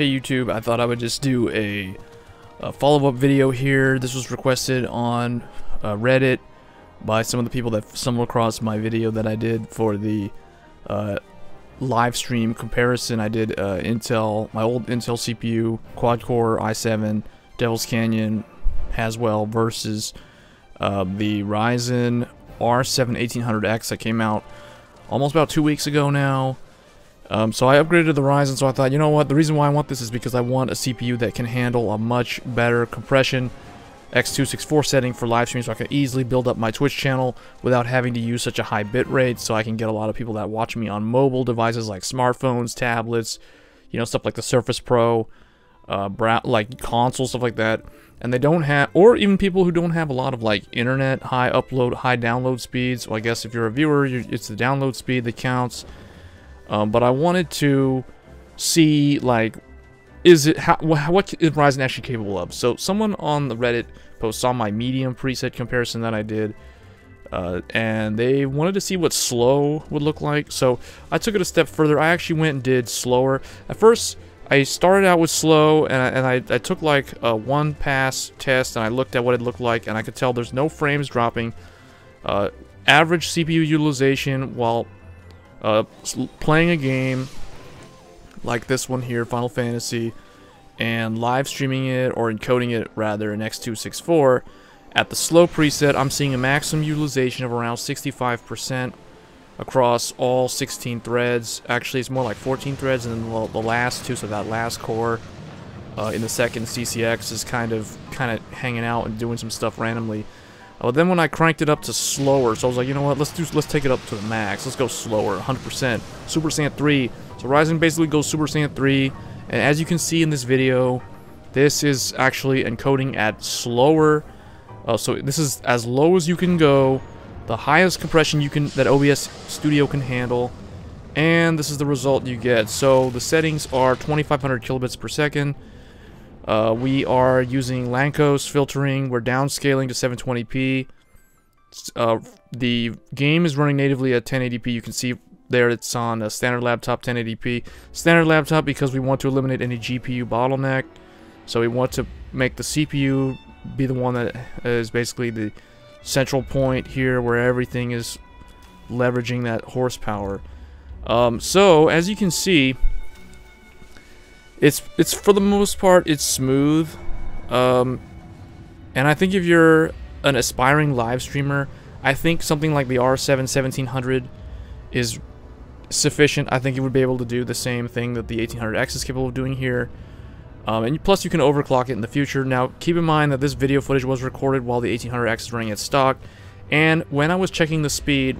Hey YouTube, I thought I would just do a, a follow-up video here. This was requested on uh, Reddit by some of the people that stumbled across my video that I did for the uh, live stream comparison. I did uh, Intel, my old Intel CPU, quad-core i7, Devil's Canyon, Haswell versus uh, the Ryzen R7 1800X that came out almost about two weeks ago now. Um, so I upgraded to the Ryzen, so I thought, you know what, the reason why I want this is because I want a CPU that can handle a much better compression X264 setting for live streams so I can easily build up my Twitch channel without having to use such a high bit rate so I can get a lot of people that watch me on mobile devices like smartphones, tablets, you know, stuff like the Surface Pro, uh, like consoles, stuff like that. And they don't have, or even people who don't have a lot of like internet, high upload, high download speeds. Well, I guess if you're a viewer, you're, it's the download speed that counts. Um, but I wanted to see like is it how what is Ryzen actually capable of? So someone on the Reddit post saw my medium preset comparison that I did, uh, and they wanted to see what slow would look like. So I took it a step further. I actually went and did slower. At first, I started out with slow, and I, and I, I took like a one pass test, and I looked at what it looked like, and I could tell there's no frames dropping. Uh, average CPU utilization while uh, playing a game like this one here, Final Fantasy, and live streaming it or encoding it rather in X264. At the slow preset, I'm seeing a maximum utilization of around 65% across all 16 threads. Actually, it's more like 14 threads, and then the last two, so that last core uh, in the second CCX is kind of kind of hanging out and doing some stuff randomly. Uh, then when I cranked it up to slower, so I was like, you know what, let's do, let's take it up to the max. Let's go slower, 100%. Super Saiyan 3. So Ryzen basically goes Super Saiyan 3, and as you can see in this video, this is actually encoding at slower. Uh, so this is as low as you can go, the highest compression you can that OBS Studio can handle, and this is the result you get. So the settings are 2500 kilobits per second. Uh, we are using Lanczos filtering. We're downscaling to 720p. Uh, the game is running natively at 1080p. You can see there it's on a standard laptop 1080p. Standard laptop because we want to eliminate any GPU bottleneck. So we want to make the CPU be the one that is basically the central point here where everything is leveraging that horsepower. Um, so as you can see, it's it's for the most part it's smooth, um, and I think if you're an aspiring live streamer, I think something like the R7 1700 is sufficient. I think it would be able to do the same thing that the 1800X is capable of doing here. Um, and plus you can overclock it in the future. Now keep in mind that this video footage was recorded while the 1800X is running at stock. And when I was checking the speed,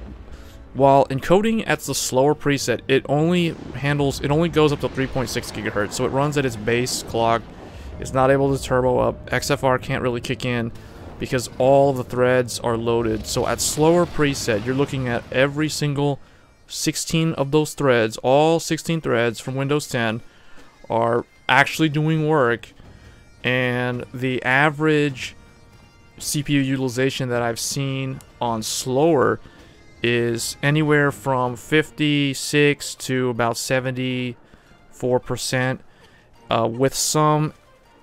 while encoding at the slower preset, it only handles, it only goes up to 3.6 gigahertz, so it runs at its base clock. It's not able to turbo up. XFR can't really kick in because all the threads are loaded. So at slower preset, you're looking at every single 16 of those threads, all 16 threads from Windows 10 are actually doing work and the average CPU utilization that I've seen on slower is anywhere from 56 to about 74%, uh, with some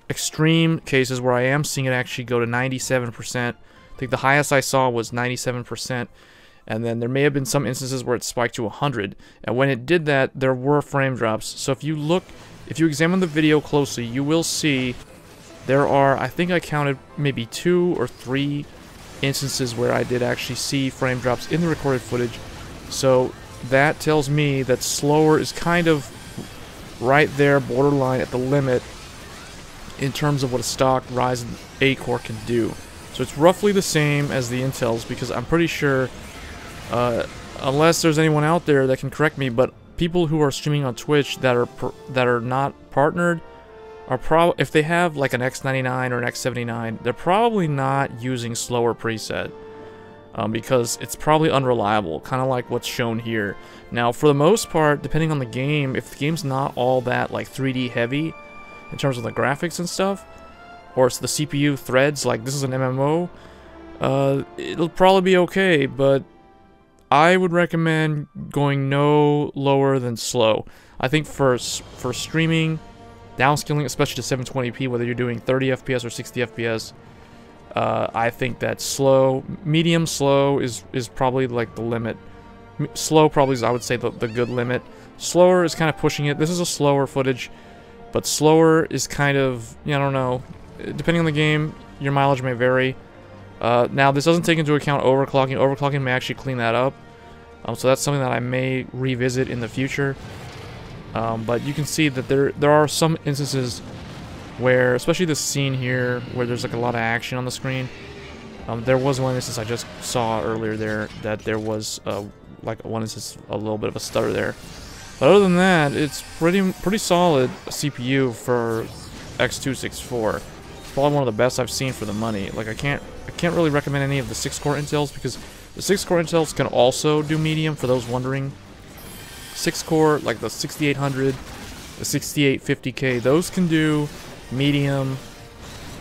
extreme cases where I am seeing it actually go to 97%. I think the highest I saw was 97%, and then there may have been some instances where it spiked to 100. And when it did that, there were frame drops. So if you look, if you examine the video closely, you will see there are, I think I counted maybe two or three instances where I did actually see frame drops in the recorded footage. So that tells me that slower is kind of right there, borderline at the limit in terms of what a stock Ryzen 8 core can do. So it's roughly the same as the Intels because I'm pretty sure, uh, unless there's anyone out there that can correct me, but people who are streaming on Twitch that are that are not partnered are probably if they have like an X99 or an X79, they're probably not using slower preset um, because it's probably unreliable, kind of like what's shown here. Now, for the most part, depending on the game, if the game's not all that like 3D heavy in terms of the graphics and stuff, or it's the CPU threads, like this is an MMO, uh, it'll probably be okay, but I would recommend going no lower than slow. I think for for streaming downscaling, especially to 720p, whether you're doing 30 FPS or 60 FPS. Uh, I think that slow, medium slow is is probably like the limit. M slow probably is, I would say, the, the good limit. Slower is kind of pushing it. This is a slower footage, but slower is kind of, you know, I don't know. Depending on the game, your mileage may vary. Uh, now, this doesn't take into account overclocking. Overclocking may actually clean that up. Um, so that's something that I may revisit in the future. Um, but you can see that there there are some instances where, especially this scene here, where there's like a lot of action on the screen. Um, there was one instance I just saw earlier there that there was uh, like one instance a little bit of a stutter there. But other than that, it's pretty pretty solid CPU for X264. Probably one of the best I've seen for the money. Like I can't I can't really recommend any of the six core Intels because the six core Intels can also do medium for those wondering. Six core like the 6800, the 6850K, those can do medium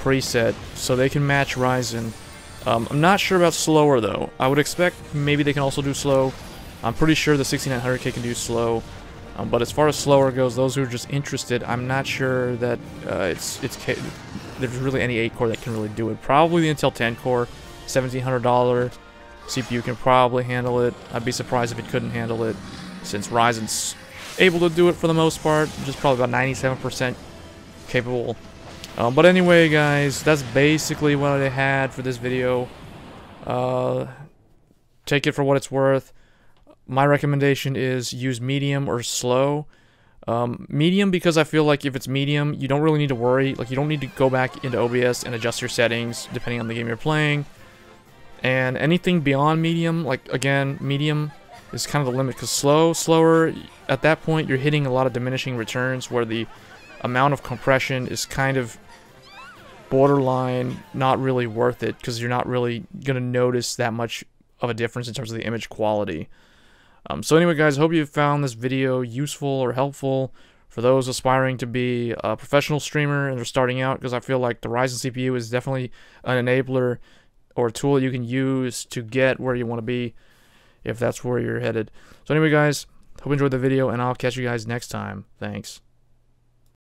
preset, so they can match Ryzen. Um, I'm not sure about slower though. I would expect maybe they can also do slow. I'm pretty sure the 6900K can do slow. Um, but as far as slower goes, those who are just interested, I'm not sure that uh, it's it's there's really any 8 core that can really do it. Probably the Intel 10 core, $1,700 CPU can probably handle it. I'd be surprised if it couldn't handle it, since Ryzen's able to do it for the most part, just probably about 97% capable. Um, but anyway, guys, that's basically what I had for this video. Uh, take it for what it's worth my recommendation is use medium or slow. Um, medium because I feel like if it's medium, you don't really need to worry. Like you don't need to go back into OBS and adjust your settings depending on the game you're playing. And anything beyond medium, like again, medium is kind of the limit because slow, slower, at that point you're hitting a lot of diminishing returns where the amount of compression is kind of borderline not really worth it because you're not really going to notice that much of a difference in terms of the image quality. Um, so anyway, guys, hope you found this video useful or helpful for those aspiring to be a professional streamer and they're starting out because I feel like the Ryzen CPU is definitely an enabler or a tool you can use to get where you want to be if that's where you're headed. So anyway, guys, hope you enjoyed the video and I'll catch you guys next time. Thanks.